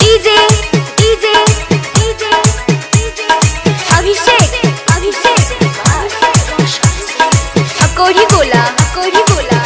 DJ DJ DJ Abhishek Abhishek. Akodi बोला अकोड़ी बोला।